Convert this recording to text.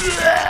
Yeah.